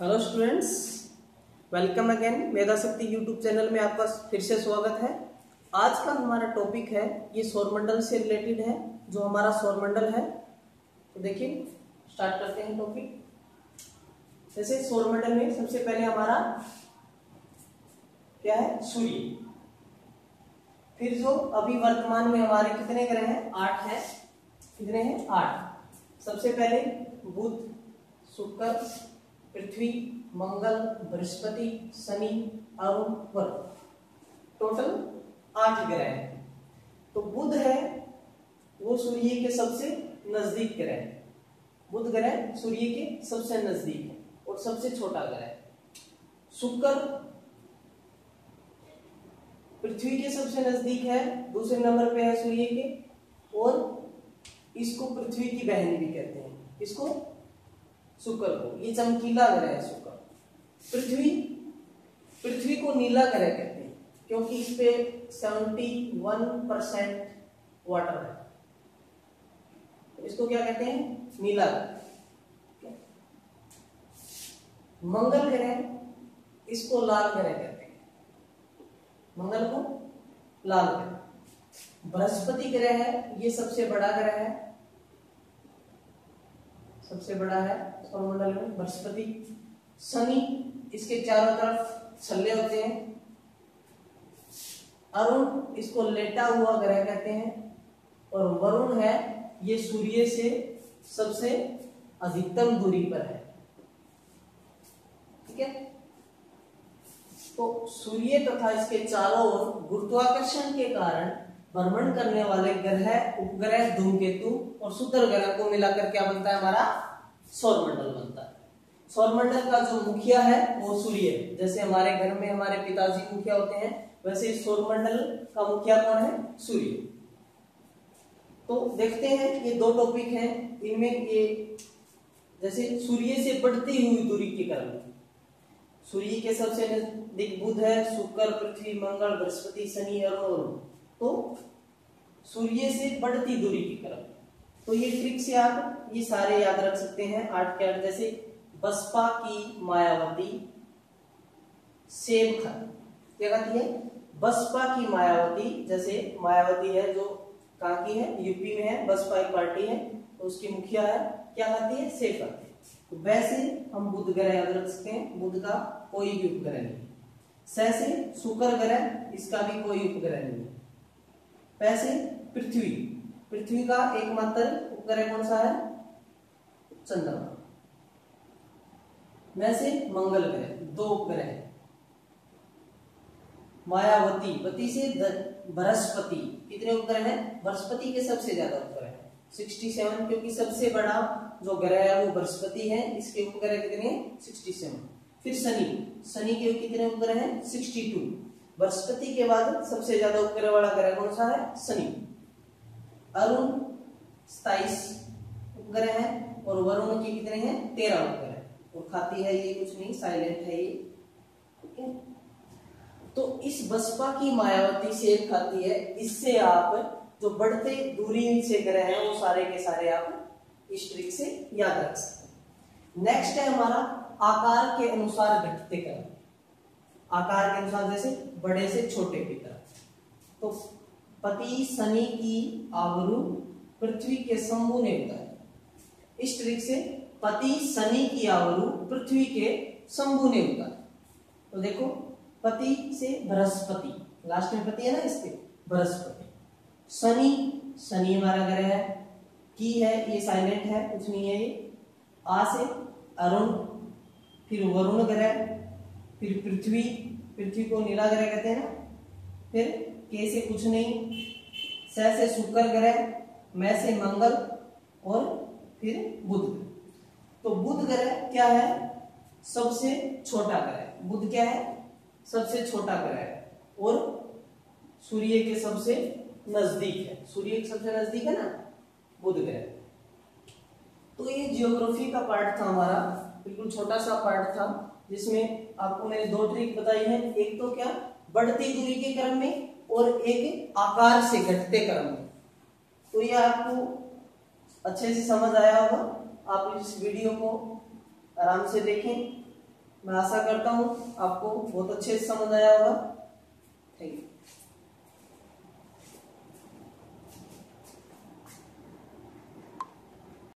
Hello students welcome again Medha Shakti YouTube channel में आपका फिर से स्वागत है। आज का हमारा टॉपिक है, ये सौरमंडल से रिलेटेड है, जो हमारा सौरमंडल है। तो देखिए स्टार्ट करते हैं टॉपिक जैसे सौरमंडल में सबसे पहले हमारा क्या है? सूर्य। फिर जो अभी वर्तमान में हमारे कितने ग्रह हैं? आठ है। कितने हैं? आठ। सबसे पहले बुध, शुक्र पृथ्वी, मंगल, बृहस्पति, शनि, अरुण, वरुण। टोटल आठ ग्रह हैं। तो बुध है, वो सूर्य के सबसे नज़दीक ग्रह है। बुध ग्रह सूर्य के सबसे नज़दीक है और सबसे छोटा ग्रह है। शुक्र पृथ्वी के सबसे नज़दीक है, दूसरे नंबर पे है सूर्य के, और इसको पृथ्वी की बहन भी कहते हैं। इसको शुक्र को। ये चमकीला ग्रह है शुक्र पृथ्वी पृथ्वी को नीला ग्रह कहते हैं, क्योंकि इस पे 71 परसेंट वाटर है। तो इसको क्या कहते हैं? नीला मंगल ग्रह इसको लाल ग्रह कहते हैं। मंगल को लाल ग्रह। बृहस्पति ग्रह है, ये सबसे बड़ा ग्रह है। सबसे बड़ा है सौरमंडल में, बृहस्पति, शनि, इसके चारों तरफ़ छल्ले होते हैं। अरुण इसको लेटा हुआ ग्रह कहते हैं और वरुण है, ये सूर्य से सबसे अधिकतम दूरी पर है। ठीक है? तो सूर्य तथा इसके चारों ओर गुरुत्वाकर्षण के कारण भ्रमण करने वाले ग्रह, उपग्रह धूमकेतु और शुक्र ग्रह को मिलाकर क्या बनता है हमारा? सौरमंडल बनता है। सौरमंडल का जो मुखिया है, वो सूर्य जैसे हमारे घर में हमारे पिताजी मुखिया होते हैं, वैसे सौरमंडल का मुखिया कौन है? सूर्य। तो देखते हैं, ये दो टॉपिक हैं। इनमें ये, जैसे सूर्य से बढ़ती हुई दूरी के कारण। सूर्य के सबसे नज़दीक बुध है, शुक्र, पृथ्वी, मंगल, बृहस्पति, शनि और तो सूर्य से बढ़ती दूरी की तरफ़। तो ये ट्रिक से आप ये सारे याद रख सकते हैं। आठ के आठ जैसे बसपा की मायावती सेब खत क्या कहती है बसपा की मायावती जैसे मायावती है जो कहा की है? यूपी में है, बसपा एक पार्टी है तो उसकी मुखिया है। क्या कहती है? सेब खाती तो वैसे हम बुध ग्रह याद रख सकते हैं। बुध का कोई भी उपग्रह नहीं स से शुक्र ग्रह, इसका भी कोई उपग्रह नहीं है। पैसे, पृथ्वी। पृथ्वी का एकमात्र उपग्रह कौन सा है? चंद्रमा। वैसे मंगल ग्रह, दो उपग्रह मायावती, वती से बृहस्पति। कितने उपग्रह हैं? बृहस्पति के सबसे ज़्यादा उपग्रह है। 67 क्योंकि सबसे बड़ा जो ग्रह है, वो बृहस्पति है। इसके उपग्रह कितने? 67 फिर शनि। शनि के कितने उपग्रह हैं? 62 बृहस्पति के बाद सबसे ज़्यादा उपग्रह वाला ग्रह कौन सा है? शनि। अरुण सताइस उपग्रह है और वरुण के कितने हैं? तेरह उपग्रह और खाती है ये कुछ नहीं, साइलेंट है ये। ठीक है? तो इस बसपा की मायावती सेब खाती है। इससे आप जो बढ़ते दूरी से ग्रह हैं, वो सारे के सारे आप इस ट्रिक से याद रख सकते हैं। नेक्स्ट है हमारा आकार के अनुसार घटते क्रम आकार के अनुसार, जैसे बड़े से छोटे की तरफ़ तो पति शनि की आवरु पृथ्वी के शंभु ने बताया इस ट्रिक से पति शनि की आवरु पृथ्वी के शंभु ने बताया तो देखो, पति से बृहस्पति। लास्ट में पति है ना इसके? बृहस्पति। शनि शनि हमारा ग्रह है। की है, ये साइलेंट है, कुछ नहीं है ये। आ से अरुण, फिर वरुण ग्रह। फिर पृथ्वी पृथ्वी को नीला ग्रह कहते हैं ना? फिर के से कुछ नहीं, स से शुक्र ग्रह, मैं से मंगल और फिर बुध तो बुध ग्रह क्या है? सबसे छोटा ग्रह बुध क्या है? सबसे छोटा ग्रह है। और सूर्य के सबसे नज़दीक है। सूर्य के सबसे नज़दीक है ना? बुध ग्रह। तो ये जियोग्राफी का पार्ट था हमारा। बिल्कुल छोटा सा पार्ट था। जिसमें आपको मैंने दो ट्रिक बताई है। एक तो क्या? बढ़ती दूरी के क्रम में और एक आकार से घटते क्रम में। तो ये आपको अच्छे से समझ आया होगा। आप इस वीडियो को आराम से देखें। मैं आशा करता हूँ आपको बहुत अच्छे से समझ आया होगा। Thank you.